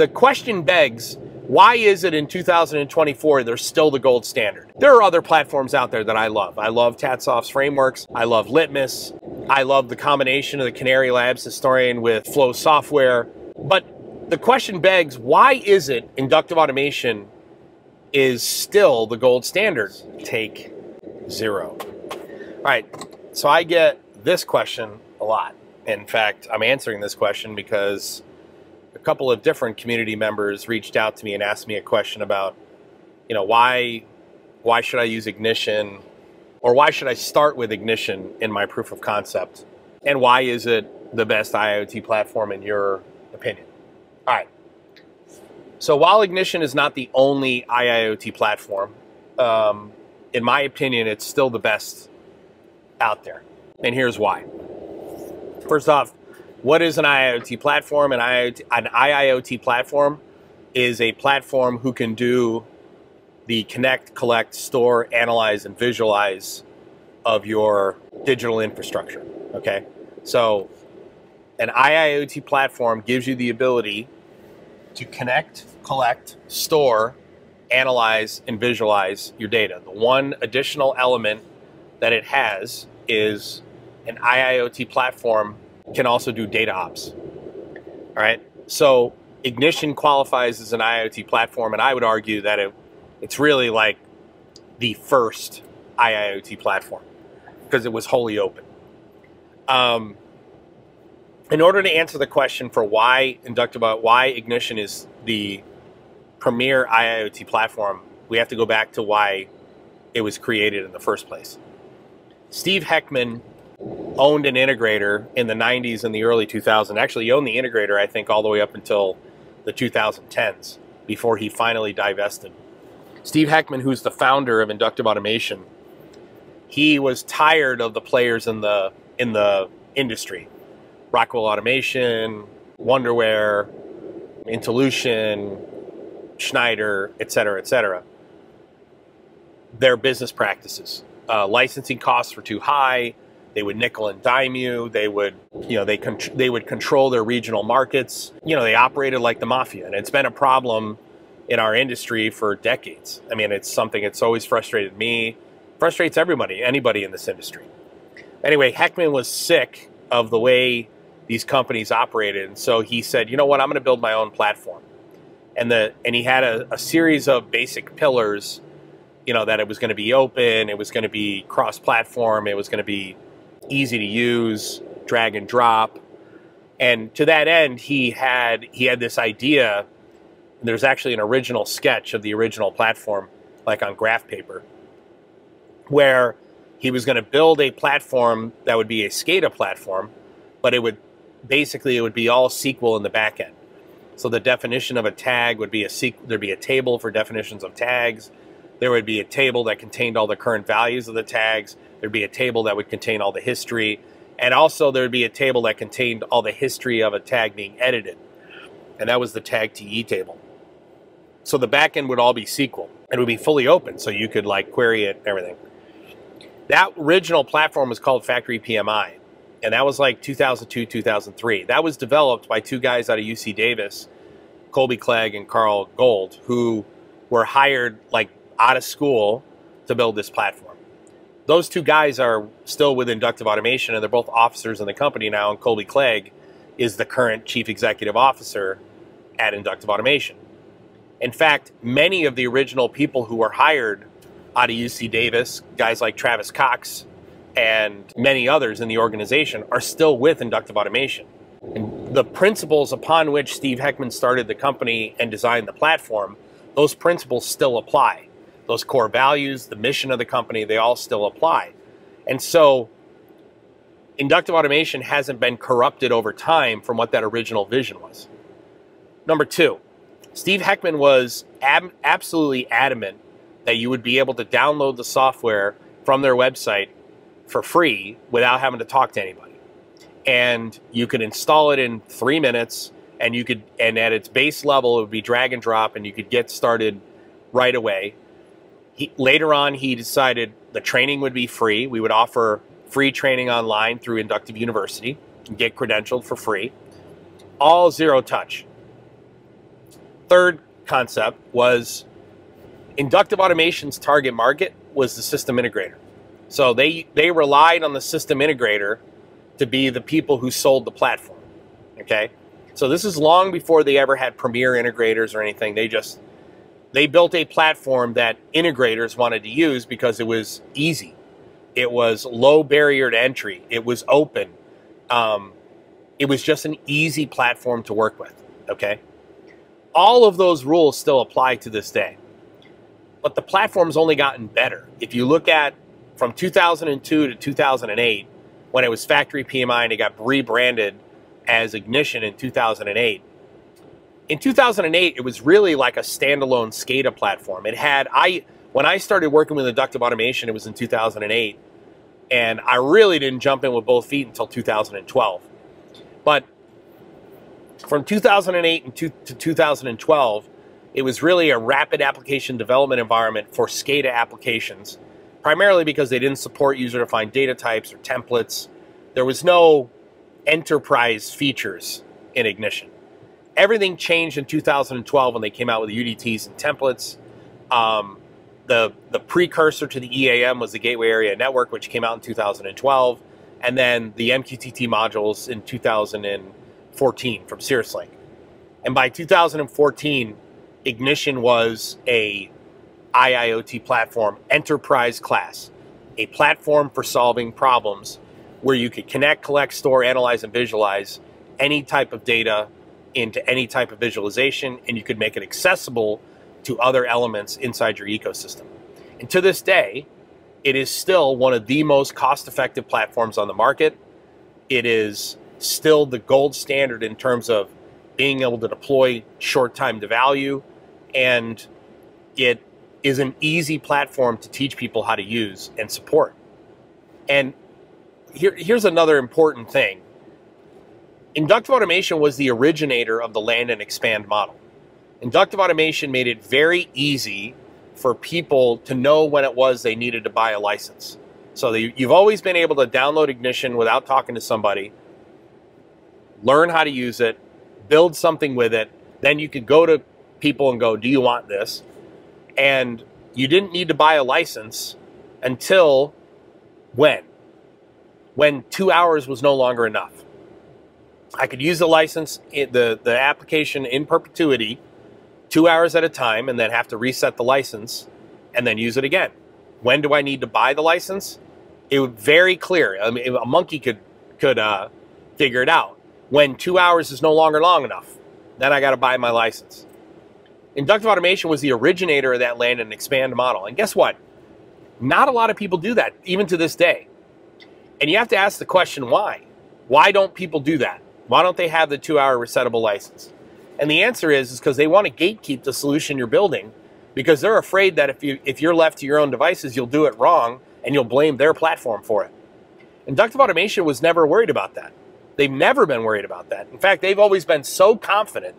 the question begs why is it in 2024 they're still the gold standard? There are other platforms out there that I love. I love Tatsoft's frameworks. I love Litmus. I love the combination of the Canary Labs historian with Flow software. But the question begs why is it inductive automation is still the gold standard? Take zero. All right, so I get this question a lot. In fact, I'm answering this question because a couple of different community members reached out to me and asked me a question about, you know, why why should I use ignition or why should I start with ignition in my proof of concept? And why is it the best IoT platform in your opinion? All right. So while ignition is not the only IIoT platform, um, in my opinion, it's still the best out there. And here's why. First off, what is an IoT platform? An IIoT, an IIoT platform is a platform who can do the connect, collect, store, analyze, and visualize of your digital infrastructure. Okay, so an IIoT platform gives you the ability to connect, collect, store, analyze, and visualize your data. The one additional element that it has is an IIoT platform can also do data ops. All right. So Ignition qualifies as an IoT platform, and I would argue that it, it's really like the first IIoT platform because it was wholly open. Um, in order to answer the question for why inductive why Ignition is the premier IIoT platform, we have to go back to why it was created in the first place. Steve Hechtman owned an integrator in the 90s and the early 2000s. Actually, he owned the integrator, I think, all the way up until the 2010s before he finally divested. Steve Hechtman, who's the founder of Inductive Automation, he was tired of the players in the in the industry. Rockwell Automation, Wonderware, Intellution, Schneider, et cetera, et cetera. Their business practices. Uh, licensing costs were too high they would nickel and dime you. They would, you know, they con- they would control their regional markets. You know, they operated like the mafia, and it's been a problem in our industry for decades. I mean, it's something that's always frustrated me, frustrates everybody, anybody in this industry. Anyway, Hechtman was sick of the way these companies operated, and so he said, "You know what? I'm going to build my own platform." And the and he had a, a series of basic pillars you know that it was going to be open it was going to be cross platform it was going to be easy to use, drag and drop. And to that end, he had he had this idea. There's actually an original sketch of the original platform, like on graph paper, where he was going to build a platform that would be a SCADA platform, but it would basically it would be all SQL in the back end. So the definition of a tag would be a there'd be a table for definitions of tags. There would be a table that contained all the current values of the tags. There'd be a table that would contain all the history. And also there'd be a table that contained all the history of a tag being edited. And that was the tag TE table. So the backend would all be SQL. It would be fully open, so you could like query it and everything. That original platform was called Factory PMI. And that was like 2002, 2003. That was developed by two guys out of UC Davis, Colby Clegg and Carl Gould, who were hired like out of school to build this platform. Those two guys are still with inductive automation and they're both officers in the company now and colby clegg is the current chief executive officer at inductive automation. In fact many of the original people who were hired out of uc davis guys like travis cox and many others in the organization are still with inductive automation. And the principles upon which steve hechtman started the company and designed the platform those principles still apply those core values, the mission of the company, they all still apply. And so inductive automation hasn't been corrupted over time from what that original vision was. Number two, Steve Hechtman was ab- absolutely adamant that you would be able to download the software from their website for free without having to talk to anybody. And you could install it in three minutes, and you could, and at its base level, it would be drag and drop, and you could get started right away. He, later on, he decided the training would be free. We would offer free training online through Inductive University get credentialed for free. All zero touch. third concept was inductive automation's target market was the system integrator. So they they relied on the system integrator to be the people who sold the platform. Okay? So this is long before they ever had premier integrators or anything. They just they built a platform that integrators wanted to use because it was easy. It was low barrier to entry. It was open. Um, it was just an easy platform to work with. Okay. All of those rules still apply to this day. But the platform's only gotten better. If you look at from 2002 to 2008, when it was factory PMI and it got rebranded as Ignition in 2008, in 2008, it was really like a standalone SCADA platform. It had, I, when I started working with inductive automation, it was in 2008. And I really didn't jump in with both feet until 2012. But from 2008 to 2012, it was really a rapid application development environment for SCADA applications, primarily because they didn't support user-defined data types or templates. There was no enterprise features in Ignition everything changed in 2012 when they came out with UDTs and templates. Um, the the precursor to the EAM was the Gateway Area Network, which came out in 2012, and then the MQTT modules in 2014 from CirrusLink. And by 2014, Ignition was a IIoT platform, enterprise class, a platform for solving problems where you could connect, collect, store, analyze, and visualize any type of data into any type of visualization and you could make it accessible to other elements inside your ecosystem. And to this day, it is still one of the most cost effective platforms on the market. It is still the gold standard in terms of being able to deploy short time to value. And it is an easy platform to teach people how to use and support. And here, here's another important thing Inductive automation was the originator of the land and expand model. Inductive automation made it very easy for people to know when it was they needed to buy a license. So you've always been able to download Ignition without talking to somebody, learn how to use it, build something with it. Then you could go to people and go, Do you want this? And you didn't need to buy a license until when? When two hours was no longer enough. I could use the license, the, the application in perpetuity, two hours at a time, and then have to reset the license and then use it again. When do I need to buy the license? It was very clear. I mean, a monkey could could uh, figure it out. When two hours is no longer long enough, then I got to buy my license. Inductive automation was the originator of that land and expand model. And guess what? Not a lot of people do that, even to this day. And you have to ask the question why? Why don't people do that? Why don't they have the two hour resettable license? And the answer is, because they want to gatekeep the solution you're building because they're afraid that if, you, if you're left to your own devices, you'll do it wrong and you'll blame their platform for it. Inductive automation was never worried about that. They've never been worried about that. In fact, they've always been so confident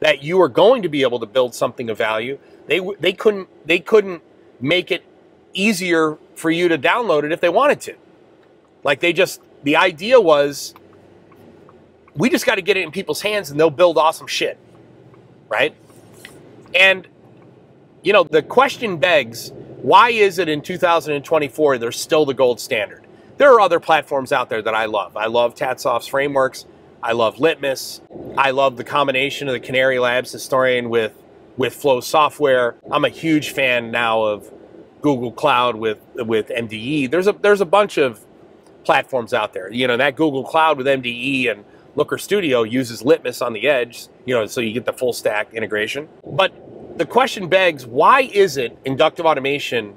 that you are going to be able to build something of value. They, they, couldn't, they couldn't make it easier for you to download it if they wanted to. Like they just, the idea was we just got to get it in people's hands and they'll build awesome shit. Right? And, you know, the question begs why is it in 2024 there's still the gold standard? There are other platforms out there that I love. I love Tatsoft's frameworks. I love Litmus. I love the combination of the Canary Labs historian with, with Flow software. I'm a huge fan now of Google Cloud with, with MDE. There's a, there's a bunch of platforms out there. You know, that Google Cloud with MDE and Looker Studio uses Litmus on the edge, you know, so you get the full stack integration. But the question begs, why is it inductive automation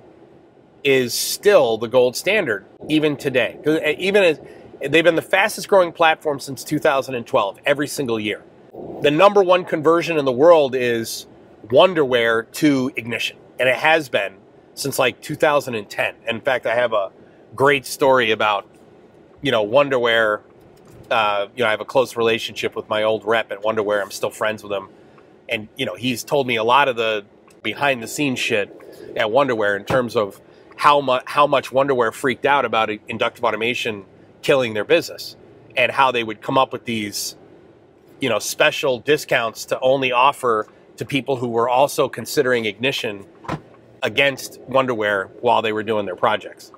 is still the gold standard even today? Because eh, even as they've been the fastest growing platform since 2012, every single year. The number one conversion in the world is Wonderware to Ignition, and it has been since like 2010. In fact, I have a great story about you know Wonderware uh, you know, I have a close relationship with my old rep at Wonderware. I'm still friends with him, and you know, he's told me a lot of the behind the scenes shit at Wonderware in terms of how much how much Wonderware freaked out about inductive automation killing their business, and how they would come up with these, you know, special discounts to only offer to people who were also considering ignition against Wonderware while they were doing their projects.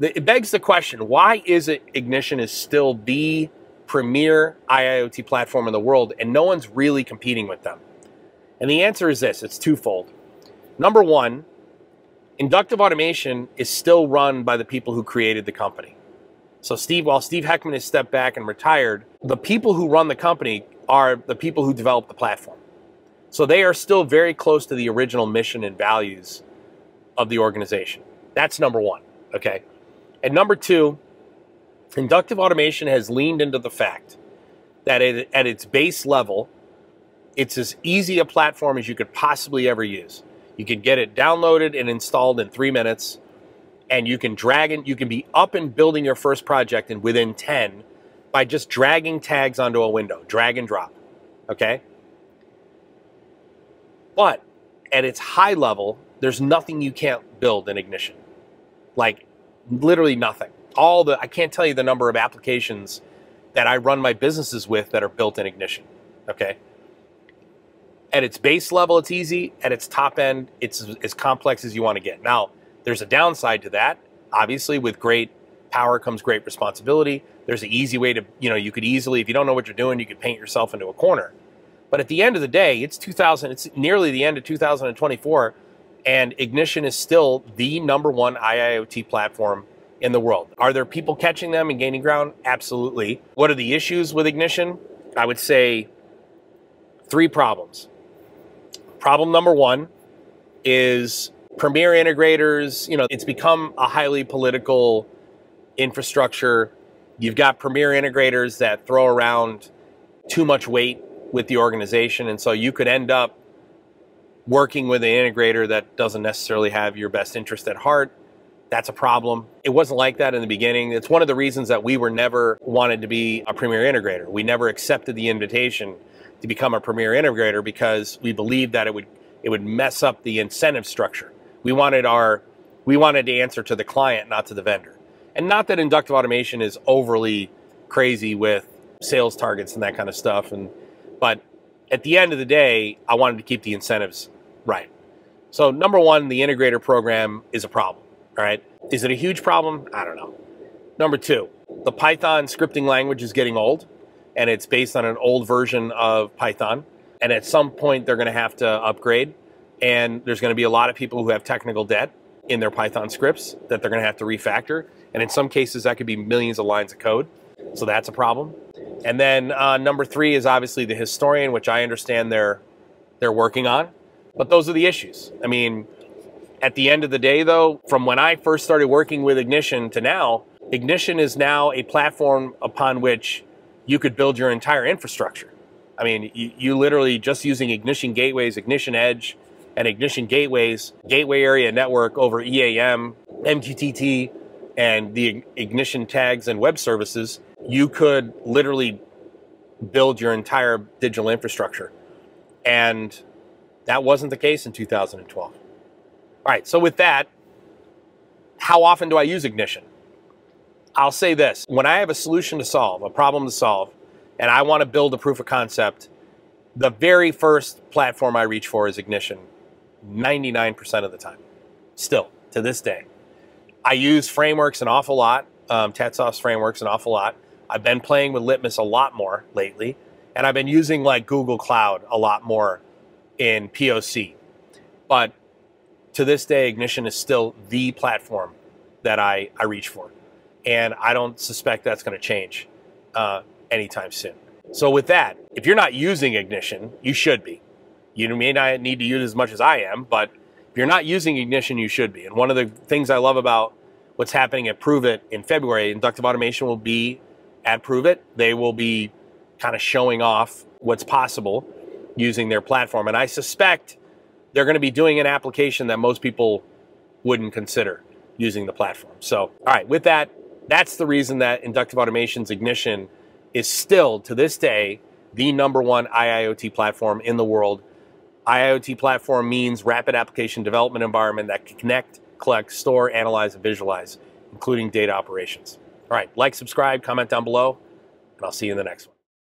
It begs the question why is it Ignition is still the premier IIoT platform in the world and no one's really competing with them? And the answer is this it's twofold. Number one, inductive automation is still run by the people who created the company. So Steve, while Steve Hechtman has stepped back and retired, the people who run the company are the people who developed the platform. So they are still very close to the original mission and values of the organization. That's number one. Okay. And number two, inductive automation has leaned into the fact that it, at its base level, it's as easy a platform as you could possibly ever use. You can get it downloaded and installed in three minutes and you can drag and you can be up and building your first project in within 10 by just dragging tags onto a window, drag and drop. Okay? But at its high level, there's nothing you can't build in Ignition. Like literally nothing. All the I can't tell you the number of applications that I run my businesses with that are built in Ignition. Okay? At its base level, it's easy. At its top end, it's as complex as you want to get. Now, there's a downside to that. Obviously, with great power comes great responsibility. There's an easy way to, you know, you could easily, if you don't know what you're doing, you could paint yourself into a corner. But at the end of the day, it's 2000, it's nearly the end of 2024, and Ignition is still the number one IIoT platform in the world. Are there people catching them and gaining ground? Absolutely. What are the issues with Ignition? I would say three problems. Problem number one is premier integrators, you know, it's become a highly political infrastructure. You've got premier integrators that throw around too much weight with the organization. And so you could end up working with an integrator that doesn't necessarily have your best interest at heart. That's a problem. It wasn't like that in the beginning. It's one of the reasons that we were never wanted to be a premier integrator. We never accepted the invitation to become a premier integrator because we believed that it would it would mess up the incentive structure. We wanted our we wanted to answer to the client, not to the vendor. And not that inductive automation is overly crazy with sales targets and that kind of stuff. And but at the end of the day, I wanted to keep the incentives right. So number one, the integrator program is a problem. All right. Is it a huge problem? I don't know. Number two, the Python scripting language is getting old and it's based on an old version of Python. And at some point, they're going to have to upgrade and there's going to be a lot of people who have technical debt in their Python scripts that they're going to have to refactor. And in some cases, that could be millions of lines of code. So that's a problem. And then uh, number three is obviously the historian, which I understand they're they're working on. But those are the issues. I mean, at the end of the day, though, from when I first started working with Ignition to now, Ignition is now a platform upon which you could build your entire infrastructure. I mean, you, you literally just using Ignition gateways, Ignition Edge, and ignition gateways, gateway area network over EAM, MQTT, and the ignition tags and web services, you could literally build your entire digital infrastructure. And that wasn't the case in 2012. All right, so with that, how often do I use Ignition? I'll say this when I have a solution to solve, a problem to solve, and I want to build a proof of concept, the very first platform I reach for is Ignition 99% of the time, still to this day. I use frameworks an awful lot, um, TatSoft's frameworks an awful lot. I've been playing with Litmus a lot more lately, and I've been using like Google Cloud a lot more in POC. But to this day, Ignition is still the platform that I, I reach for. And I don't suspect that's going to change uh, anytime soon. So, with that, if you're not using Ignition, you should be. You may not need to use as much as I am, but if you're not using Ignition, you should be. And one of the things I love about what's happening at Prove It in February, Inductive Automation will be at Prove It. They will be kind of showing off what's possible using their platform. And I suspect they're going to be doing an application that most people wouldn't consider using the platform. So, all right, with that, that's the reason that Inductive Automation's Ignition is still, to this day, the number one IIoT platform in the world IIoT platform means rapid application development environment that can connect, collect, store, analyze, and visualize, including data operations. All right, like, subscribe, comment down below, and I'll see you in the next one.